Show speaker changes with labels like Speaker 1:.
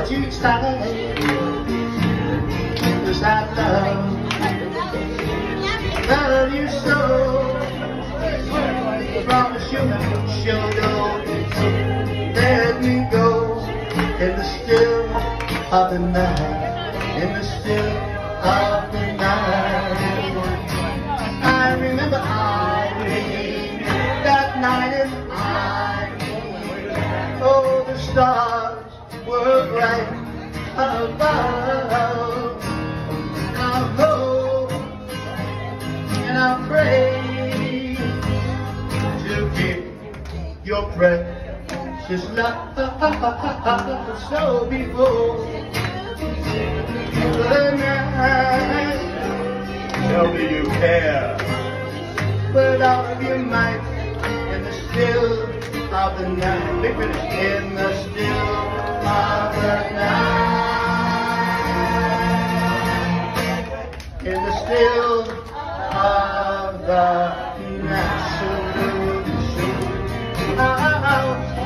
Speaker 1: hold you. Cause I love, love you so. Promise you, she'll me go in the still of the night. In the still of the night. I remember Irene that night and I. Oh, the stars were bright above. And I hope and I pray to keep your precious love so before the night.
Speaker 2: Tell me you care.
Speaker 1: But all of your might in the still of the night. Finish. In the still of the night. In the still of the night.